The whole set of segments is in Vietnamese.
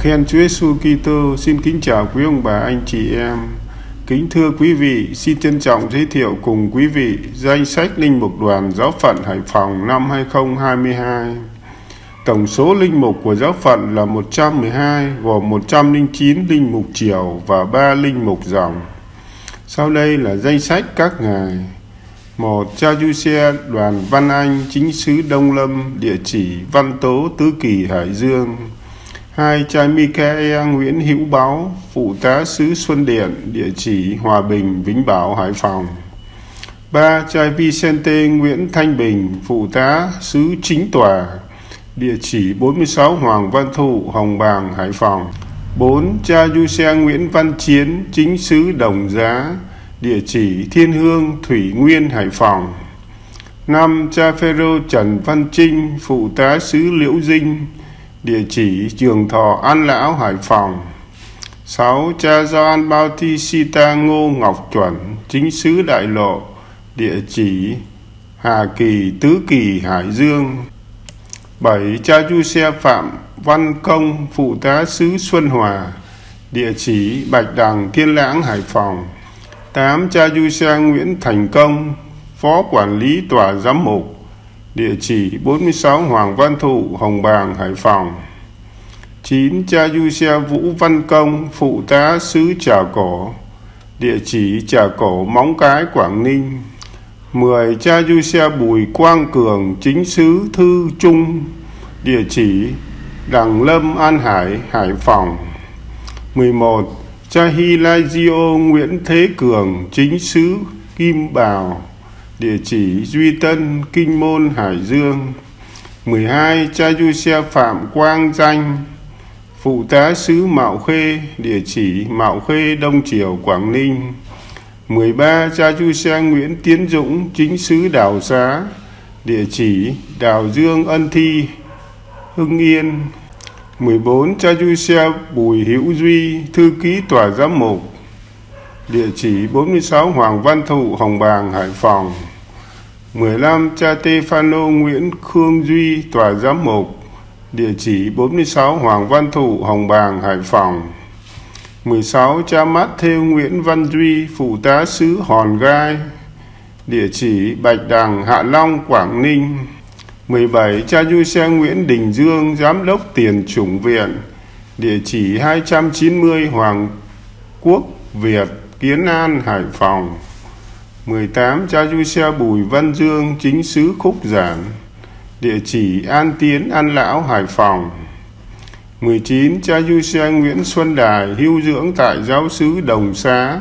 khen Chúa Giêsu Kitô. Xin kính chào quý ông bà anh chị em. Kính thưa quý vị, xin trân trọng giới thiệu cùng quý vị danh sách linh mục đoàn giáo phận Hải Phòng năm 2022. Tổng số linh mục của giáo phận là 112, gồm 109 linh mục triều và 3 linh mục dòng. Sau đây là danh sách các ngài. một Cha Du Xe đoàn Văn Anh, chính sứ Đông Lâm, địa chỉ Văn Tố, Tứ Kỳ, Hải Dương hai cha Michael Nguyễn Hữu Báo, phụ tá sứ Xuân Điện, địa chỉ Hòa Bình, Vĩnh Bảo, Hải Phòng. ba cha Vicente Nguyễn Thanh Bình, phụ tá sứ Chính Tòa, địa chỉ 46 Hoàng Văn Thụ, Hồng Bàng, Hải Phòng. 4. Cha Du Xe Nguyễn Văn Chiến, chính sứ Đồng Giá, địa chỉ Thiên Hương, Thủy Nguyên, Hải Phòng. 5. Cha Phêrô Trần Văn Trinh, phụ tá sứ Liễu Dinh, địa chỉ trường thọ, An Lão, Hải Phòng 6. Cha Gioan Sita Ngô Ngọc Chuẩn, chính sứ Đại Lộ địa chỉ Hà Kỳ, Tứ Kỳ, Hải Dương 7. Cha Du Xe Phạm Văn Công, phụ tá sứ Xuân Hòa địa chỉ Bạch Đằng, Thiên Lãng, Hải Phòng 8. Cha Du Xe Nguyễn Thành Công, phó quản lý tòa giám mục địa chỉ 46 Hoàng Văn Thụ, Hồng Bàng, Hải Phòng. 9. Cha Du Xe Vũ Văn Công, phụ tá sứ Trà Cổ, địa chỉ Trà Cổ, Móng Cái, Quảng Ninh. 10. Cha Du Xe Bùi Quang Cường, chính sứ Thư Trung, địa chỉ Đằng Lâm, An Hải, Hải Phòng. 11. Cha Hilagio Nguyễn Thế Cường, chính sứ Kim Bào, địa chỉ Duy Tân, Kinh Môn, Hải Dương. 12. Cha Du Xe Phạm Quang Danh, phụ tá sứ Mạo Khê, địa chỉ Mạo Khê, Đông Triều, Quảng Ninh. 13. Cha Du Xe Nguyễn Tiến Dũng, chính sứ Đào Xá, địa chỉ Đào Dương, Ân Thi, Hưng Yên. 14. Cha Du Xe Bùi Hữu Duy, thư ký tòa giám mục, địa chỉ 46 Hoàng Văn Thụ, Hồng Bàng, Hải Phòng. 15. Cha Stefano Nguyễn Khương Duy, tòa giám mục, địa chỉ 46 Hoàng Văn Thụ, Hồng Bàng, Hải Phòng. 16. Cha Mát Thêu Nguyễn Văn Duy, phụ tá sứ Hòn Gai, địa chỉ Bạch Đằng, Hạ Long, Quảng Ninh. 17. Cha Du Xe Nguyễn Đình Dương, Giám đốc Tiền Chủng Viện, địa chỉ 290 Hoàng Quốc Việt, Kiến An, Hải Phòng. 18. Cha Du Xe Bùi Văn Dương, chính sứ Khúc Giản, địa chỉ An Tiến, An Lão, Hải Phòng. 19. Cha Du Xe Nguyễn Xuân Đài, hưu dưỡng tại giáo sứ Đồng Xá,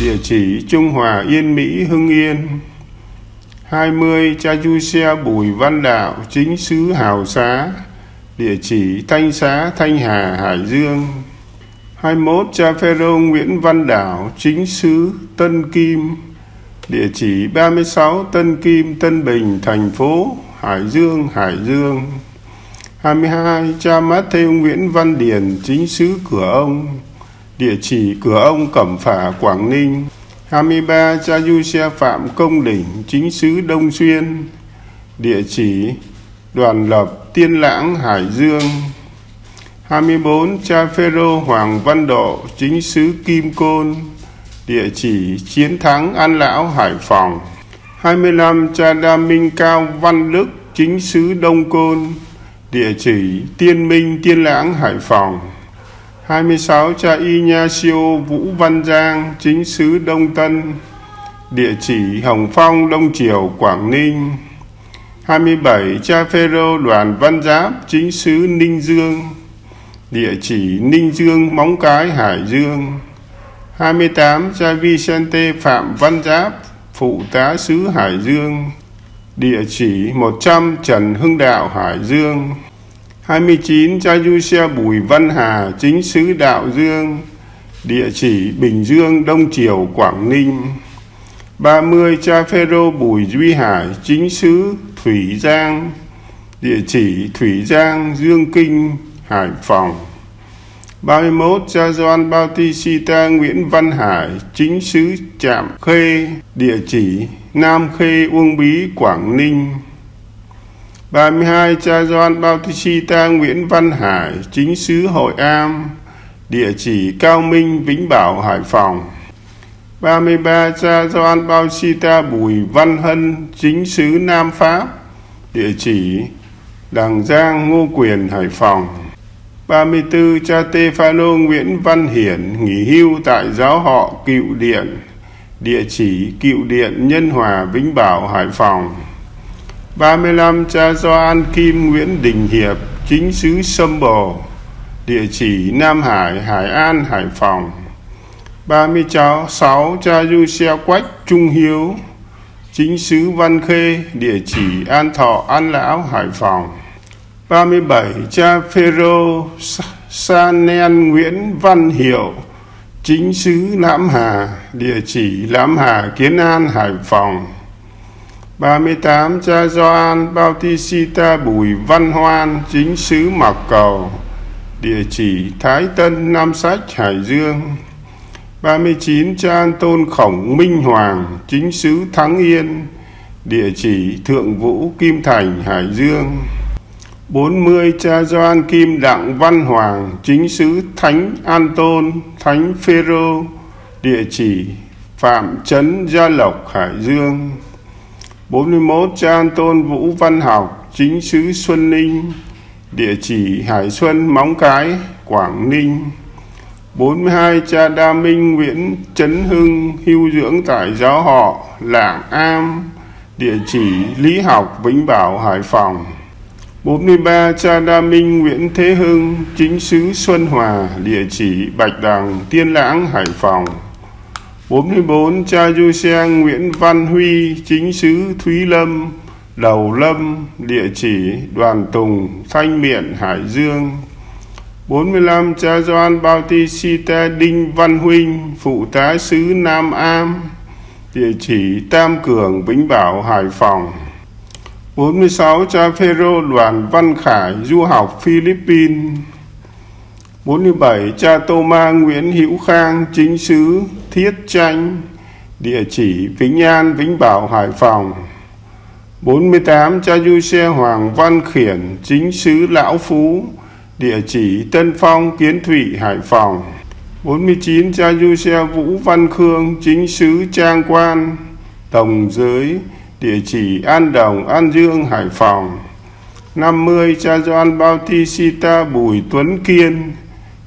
địa chỉ Trung Hòa, Yên Mỹ, Hưng Yên. 20. Cha Du Xe Bùi Văn Đạo, chính sứ Hào Xá, địa chỉ Thanh Xá, Thanh Hà, Hải Dương. 21. Cha Phêrô Nguyễn Văn Đảo, chính sứ Tân Kim, địa chỉ 36 Tân Kim, Tân Bình, thành phố Hải Dương, Hải Dương. 22. Cha Matthew Nguyễn Văn Điền, chính sứ Cửa Ông, địa chỉ Cửa Ông, Cẩm Phả, Quảng Ninh. 23. Cha Du Xe Phạm Công Đỉnh, chính sứ Đông Xuyên, địa chỉ Đoàn Lập, Tiên Lãng, Hải Dương. 24. Cha Phêrô Hoàng Văn Độ, chính sứ Kim Côn, địa chỉ Chiến Thắng An Lão Hải Phòng. 25 Cha Đa Minh Cao Văn Đức chính sứ Đông Côn địa chỉ Tiên Minh Tiên Lãng Hải Phòng. 26 Cha Ignacio Vũ Văn Giang chính sứ Đông Tân địa chỉ Hồng Phong Đông Triều Quảng Ninh. 27 Cha Phêrô Đoàn Văn Giáp chính sứ Ninh Dương địa chỉ Ninh Dương Móng Cái Hải Dương 28. Cha Vicente Phạm Văn Giáp, phụ tá sứ Hải Dương, địa chỉ 100 Trần Hưng Đạo, Hải Dương. 29. Cha Du Xe Bùi Văn Hà, chính sứ Đạo Dương, địa chỉ Bình Dương, Đông Triều, Quảng Ninh. 30. Cha Phêrô Bùi Duy Hải, chính sứ Thủy Giang, địa chỉ Thủy Giang, Dương Kinh, Hải Phòng. 31. Cha Doan Bautista Nguyễn Văn Hải, chính sứ Trạm Khê, địa chỉ Nam Khê, Uông Bí, Quảng Ninh. 32 cha Doan Bautista Nguyễn Văn Hải chính sứ Hội Am địa chỉ Cao Minh Vĩnh Bảo Hải Phòng 33 cha Doan Bautista Bùi Văn Hân chính sứ Nam Pháp địa chỉ Đằng Giang Ngô Quyền Hải Phòng 34 cha Stefano Nguyễn Văn Hiển nghỉ hưu tại giáo họ Cựu Điện, địa chỉ Cựu Điện, Nhân Hòa, Vĩnh Bảo, Hải Phòng. 35 cha Doan Kim Nguyễn Đình Hiệp, chính xứ Sâm Bồ, địa chỉ Nam Hải Hải An, Hải Phòng. 36 cha Du Xe Quách Trung Hiếu, chính xứ Văn Khê, địa chỉ An Thọ, An Lão, Hải Phòng. 37 cha Phêrô sanen Nguyễn Văn Hiệu, chính sứ Lãm Hà, địa chỉ Lãm Hà, Kiến An, Hải Phòng. 38 cha Gioan Bautista Bùi Văn Hoan, chính sứ Mạc Cầu, địa chỉ Thái Tân, Nam Sách, Hải Dương. 39 cha Tôn Khổng Minh Hoàng, chính sứ Thắng Yên, địa chỉ Thượng Vũ, Kim Thành, Hải Dương. 40 cha Gioan Kim Đặng Văn Hoàng, chính sứ Thánh An Tôn Thánh Phêrô, địa chỉ Phạm Trấn, Gia Lộc, Hải Dương. 41 cha An Tôn Vũ Văn Học, chính sứ Xuân Ninh, địa chỉ Hải Xuân, Móng Cái, Quảng Ninh. 42 cha Đa Minh Nguyễn Trấn Hưng, hưu dưỡng tại giáo họ, Lạng Am, địa chỉ Lý học, Vĩnh Bảo, Hải Phòng. 43 cha Đa Minh Nguyễn Thế Hưng, chính sứ Xuân Hòa, địa chỉ, Bạch Đằng, Tiên Lãng, Hải Phòng. 44 cha Du Xe Nguyễn Văn Huy, chính sứ Thúy Lâm Đầu Lâm, địa chỉ, Đoàn Tùng, Thanh Miện, Hải Dương. 45 cha Doan Bautista Đinh Văn Huynh, phụ tá sứ Nam Am, địa chỉ, Tam Cường, Vĩnh Bảo, Hải Phòng. 46 cha Phêrô Đoàn Văn Khải, du học, Philippines. 47 cha Tô Ma Nguyễn Hữu Khang, chính sứ Thiết Tranh địa chỉ, Vĩnh An, Vĩnh Bảo, Hải Phòng. 48 cha Du Xe Hoàng Văn Khiển, chính sứ Lão Phú, địa chỉ, Tân Phong, Kiến Thụy, Hải Phòng. 49 cha Du Xe Vũ Văn Khương, chính sứ Trang Quan, Tổng Giới địa chỉ An Đồng, An Dương, Hải Phòng. 50 cha Doan Bautista Bùi Tuấn Kiên,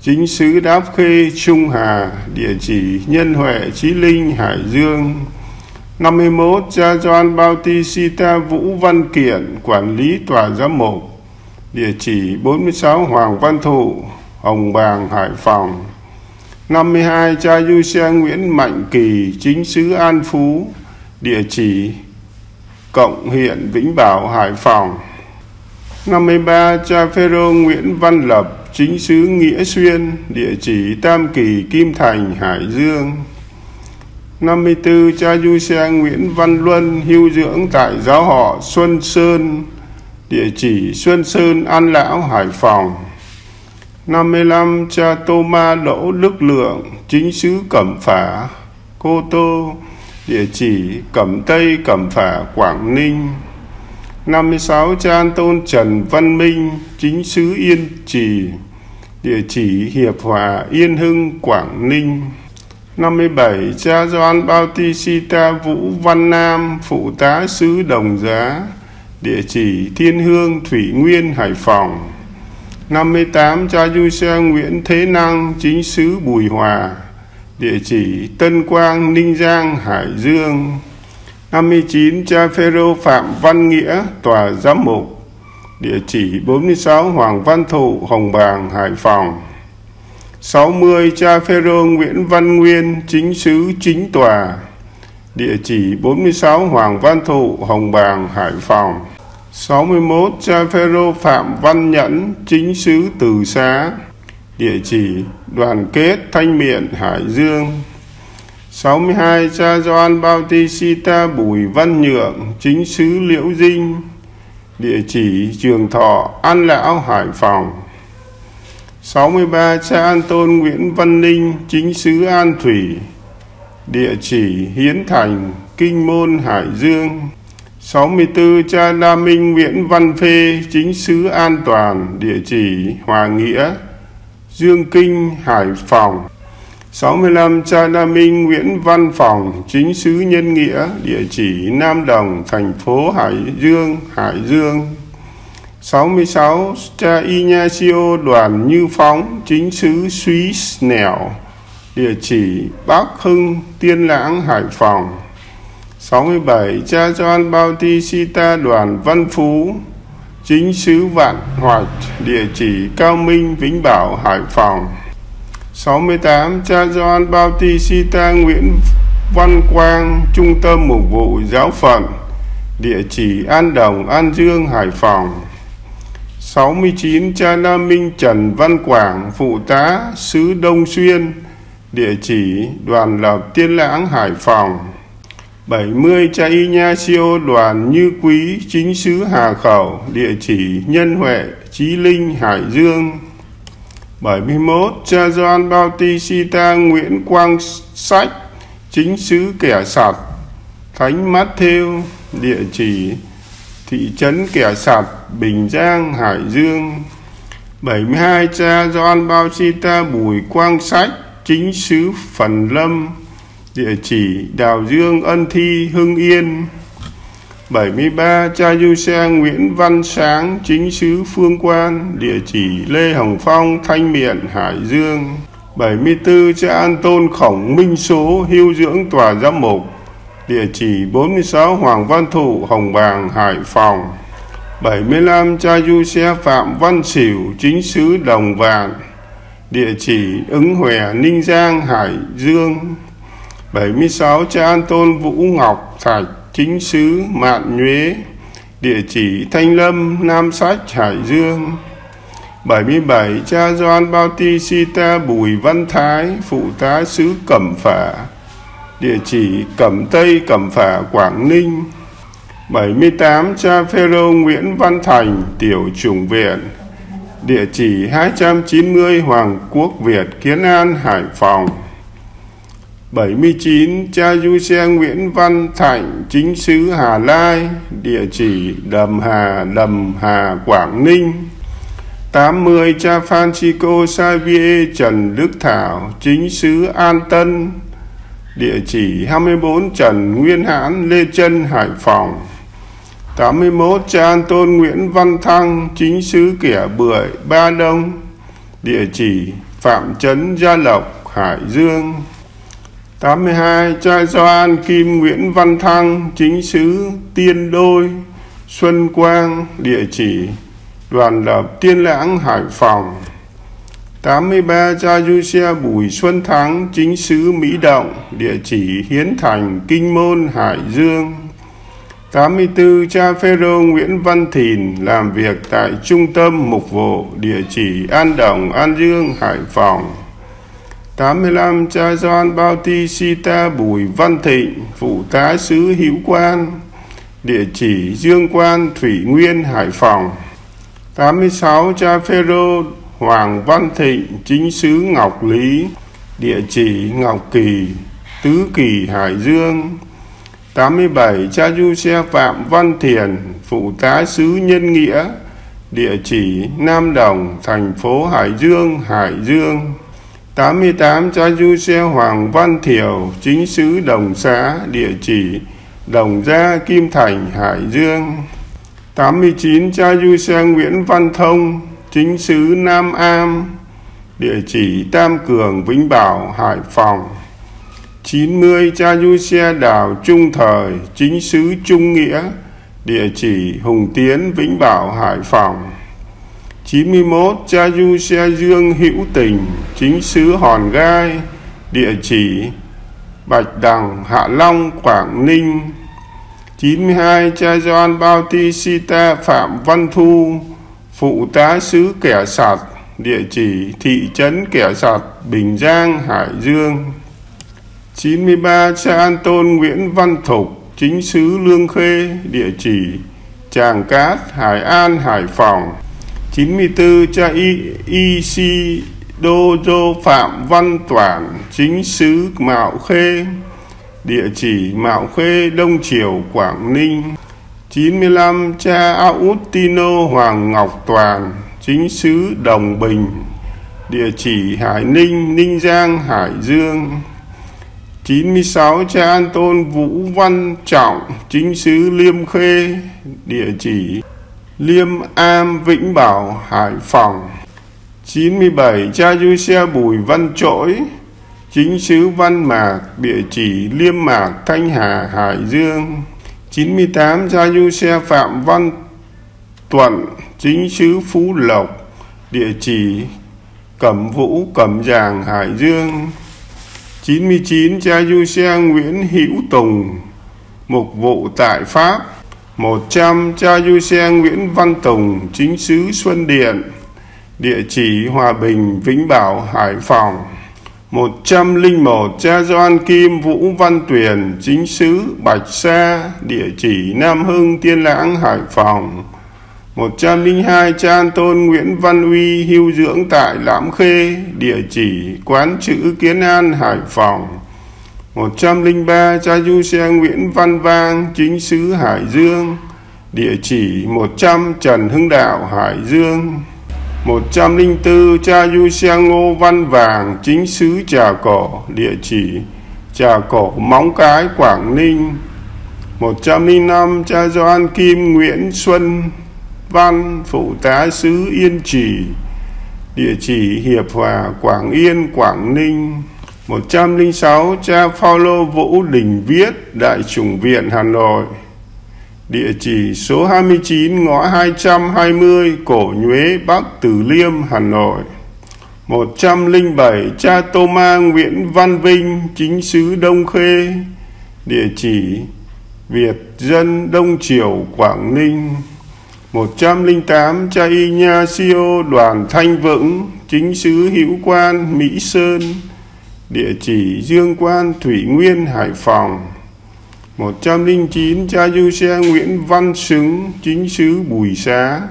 chính sứ Đáp Khê, Trung Hà, địa chỉ Nhân Huệ, Chí Linh, Hải Dương. 51 cha Doan Bautista Vũ Văn Kiện, quản lý tòa giám mục, địa chỉ 46 Hoàng Văn Thụ, Hồng Bàng, Hải Phòng. 52 cha Du Xe Nguyễn Mạnh Kỳ, chính sứ An Phú, địa chỉ Cộng huyện Vĩnh Bảo, Hải Phòng. 53 cha Phêrô Nguyễn Văn Lập, chính xứ Nghĩa Xuyên, địa chỉ Tam Kỳ, Kim Thành, Hải Dương. 54 cha Du Xe Nguyễn Văn Luân, hưu dưỡng tại giáo họ Xuân Sơn, địa chỉ Xuân Sơn, An Lão, Hải Phòng. 55 cha Tô Ma Đỗ Đức Lượng, chính xứ Cẩm Phả, Cô Tô địa chỉ Cẩm Tây, Cẩm Phả, Quảng Ninh. 56 cha An Tôn Trần Văn Minh, chính sứ Yên Trì. Địa chỉ Hiệp Hòa, Yên Hưng, Quảng Ninh. 57 cha Doan Bautista Vũ Văn Nam, phụ tá sứ Đồng Giá. Địa chỉ Thiên Hương, Thủy Nguyên, Hải Phòng. 58 cha Du Xe Nguyễn Thế Năng, chính sứ Bùi Hòa địa chỉ Tân Quang, Ninh Giang, Hải Dương. 59 cha Phêrô Phạm Văn Nghĩa, tòa giám mục. Địa chỉ 46 Hoàng Văn Thụ, Hồng Bàng, Hải Phòng. 60 cha Phêrô Nguyễn Văn Nguyên, chính sứ, chính tòa. Địa chỉ 46 Hoàng Văn Thụ, Hồng Bàng, Hải Phòng. 61 cha Phêrô Phạm Văn Nhẫn, chính sứ Từ Xá địa chỉ đoàn kết Thanh Miện, Hải Dương. 62 cha Doan Bautista Bùi Văn Nhượng, chính sứ Liễu Dinh. Địa chỉ Trường Thọ, An Lão, Hải Phòng. 63 cha An Tôn Nguyễn Văn Ninh, chính sứ An Thủy. Địa chỉ Hiến Thành, Kinh Môn, Hải Dương. 64 cha La Minh Nguyễn Văn Phê, chính sứ An Toàn. Địa chỉ Hòa Nghĩa. Dương Kinh, Hải Phòng. 65 cha Nam Minh, Nguyễn Văn Phòng, chính sứ Nhân Nghĩa, địa chỉ Nam Đồng, thành phố Hải Dương Hải Dương. 66 cha Ignacio Đoàn Như Phóng, chính sứ Suý Nẻo địa chỉ Bắc Hưng, Tiên Lãng, Hải Phòng. 67 cha John Bautista Đoàn Văn Phú chính sứ Vạn Hoạch, địa chỉ Cao Minh, Vĩnh Bảo, Hải Phòng. 68 cha John Bautista Nguyễn Văn Quang, Trung tâm Mục vụ Giáo phận, địa chỉ An Đồng, An Dương, Hải Phòng. 69 cha Nam Minh Trần Văn Quảng, phụ tá sứ Đông Xuyên, địa chỉ Đoàn Lập Tiên Lãng, Hải Phòng. 70 cha Nha Siêu Đoàn Như Quý chính xứ Hà Khẩu, địa chỉ Nhân Huệ, Chí Linh, Hải Dương. 71 cha Doan Bautista Nguyễn Quang Sách, chính xứ kẻ sạt, Thánh Mát Thêu địa chỉ thị trấn kẻ sạt, Bình Giang, Hải Dương. 72 cha Doan Bautista Bùi Quang Sách, chính xứ Phần Lâm địa chỉ Đào Dương Ân Thi, Hưng Yên. 73 cha Du Xe Nguyễn Văn Sáng, chính sứ Phương Quan. Địa chỉ Lê Hồng Phong, Thanh Miện, Hải Dương. 74 cha An Tôn Khổng Minh Số hưu dưỡng tòa giám mục. Địa chỉ 46 Hoàng Văn Thụ, Hồng Bàng, Hải Phòng. 75 cha Du Xe Phạm Văn Xỉu chính sứ Đồng Vạn. Địa chỉ ứng hòe Ninh Giang, Hải Dương. 76 cha An Tôn Vũ Ngọc Thạch, chính sứ Mạn Nhuế, địa chỉ Thanh Lâm, Nam Sách, Hải Dương. 77 cha Doan Bautista Bùi Văn Thái, phụ tá sứ Cẩm Phả, địa chỉ Cẩm Tây Cẩm Phả, Quảng Ninh. 78 cha Phêrô Nguyễn Văn Thành, tiểu chủng viện, địa chỉ 290 Hoàng Quốc Việt, Kiến An, Hải Phòng. 79 cha Du Xe Nguyễn Văn Thạnh, chính sứ Hà Lai, địa chỉ Đầm Hà Đầm Hà, Quảng Ninh. 80 cha Francisco Xavier Trần Đức Thảo, chính sứ An Tân, địa chỉ 24 Trần Nguyên Hãn, Lê Trân, Hải Phòng. 81 cha An Tôn Nguyễn Văn Thăng, chính sứ Kẻ Bưởi, Ba Đông, địa chỉ Phạm Trấn Gia Lộc, Hải Dương. 82 cha Gioan Kim Nguyễn Văn Thăng, chính xứ Tiên Đôi, Xuân Quang, địa chỉ, Đoàn lập Tiên Lãng, Hải Phòng. 83 cha Du Xe Bùi Xuân Thắng, chính xứ Mỹ Động, địa chỉ Hiến Thành, Kinh Môn, Hải Dương. 84 cha Phêrô Nguyễn Văn Thìn, làm việc tại Trung tâm Mục vụ, địa chỉ An Đồng, An Dương, Hải Phòng. 85 cha Doan Bautista Bùi Văn Thịnh phụ tá sứ Hữu Quan, địa chỉ Dương Quan, Thủy Nguyên, Hải Phòng. 86 cha Phêrô Hoàng Văn Thịnh chính sứ Ngọc Lý, địa chỉ Ngọc Kỳ, Tứ Kỳ, Hải Dương. 87 cha Du Xe Phạm Văn Thiền, phụ tá sứ Nhân Nghĩa, địa chỉ Nam Đồng, thành phố Hải Dương Hải Dương. 88 cha Du Xe Hoàng Văn Thiểu chính sứ Đồng Xá, địa chỉ, Đồng Gia, Kim Thành, Hải Dương. 89 cha Du Xe Nguyễn Văn Thông, chính sứ Nam Am, địa chỉ, Tam Cường, Vĩnh Bảo, Hải Phòng. 90 cha Du Xe đào Trung Thời, chính sứ Trung Nghĩa, địa chỉ, Hùng Tiến, Vĩnh Bảo, Hải Phòng. 91 cha Du Xe Dương Hữu Tình, chính sứ Hòn Gai, địa chỉ, Bạch Đằng, Hạ Long, Quảng Ninh. 92 cha Doan Bautista Phạm Văn Thu, phụ tá sứ Kẻ Sạt, địa chỉ, thị trấn Kẻ Sạt, Bình Giang, Hải Dương. 93 cha An Tôn Nguyễn Văn Thục, chính sứ Lương Khê, địa chỉ, Tràng Cát, Hải An, Hải Phòng. 94 cha Y Y Si Đô Đô Phạm Văn Toản chính sứ Mạo Khê, địa chỉ Mạo Khê, Đông Triều, Quảng Ninh. 95 cha Augustino Hoàng Ngọc Toàn, chính xứ Đồng Bình, địa chỉ Hải Ninh Ninh Giang, Hải Dương. 96 cha An Tôn Vũ Văn Trọng, chính xứ Liêm Khê, địa chỉ Liêm Am Vĩnh Bảo, Hải Phòng. 97 cha Du Xe Bùi Văn Trỗi chính xứ Văn Mạc, địa chỉ Liêm Mạc, Thanh Hà, Hải Dương. 98 cha Du Xe Phạm Văn Tuận. Chính xứ Phú Lộc, địa chỉ Cẩm Vũ, Cẩm Giàng, Hải Dương. 99 cha Du Xe Nguyễn Hữu Tùng. Mục vụ tại Pháp. 100 cha Du Xe Nguyễn Văn Tùng, chính sứ Xuân Điện, địa chỉ Hòa Bình, Vĩnh Bảo, Hải Phòng. 101 cha Doan Kim Vũ Văn Tuyền, chính sứ Bạch Sa, địa chỉ Nam Hưng, Tiên Lãng, Hải Phòng. 102 cha An Tôn Nguyễn Văn Uy, hưu dưỡng tại Lãm Khê, địa chỉ quán chữ Kiến An, Hải Phòng. 103 cha Du Xe Nguyễn Văn Vang, chính xứ Hải Dương. Địa chỉ 100 Trần Hưng Đạo, Hải Dương. 104 cha Du Xe Ngô Văn Vàng, chính xứ Trà Cổ địa chỉ Trà Cổ Móng Cái, Quảng Ninh. 105 cha Doan Kim Nguyễn Xuân Văn, Phụ tá sứ Yên Trì. Địa chỉ Hiệp Hòa, Quảng Yên, Quảng Ninh. 106 cha Phaolô Vũ Đình Viết, Đại chủng viện Hà Nội. Địa chỉ số 29 ngõ 220 Cổ Nhuế, Bắc Từ Liêm, Hà Nội. 107 cha Tô Ma Nguyễn Văn Vinh, chính sứ Đông Khê. Địa chỉ Việt Dân Đông Triều, Quảng Ninh. 108 cha Ignacio Đoàn Thanh Vững, chính sứ hữu quan, Mỹ Sơn địa chỉ Dương Quan Thủy Nguyên, Hải Phòng. 109 cha Du Xe Nguyễn Văn Xứng, chính sứ Bùi Xá.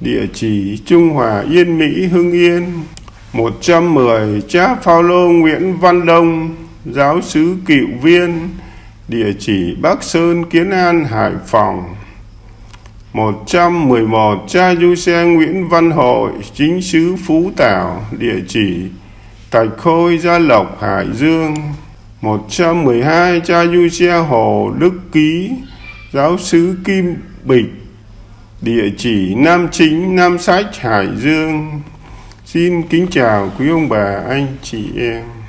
Địa chỉ Trung Hòa, Yên Mỹ, Hưng Yên. 110 cha Phaolô Nguyễn Văn Đông, giáo sứ Cựu Viên. Địa chỉ Bắc Sơn, Kiến An, Hải Phòng. 111 cha Du Xe Nguyễn Văn Hội, chính sứ Phú Tảo. Địa chỉ Tạch Khôi Gia Lộc, Hải Dương 112 cha Du Xe Hồ, Đức Ký, giáo sứ Kim Bịch, địa chỉ Nam Chính, Nam Sách, Hải Dương. Xin kính chào quý ông bà, anh chị em.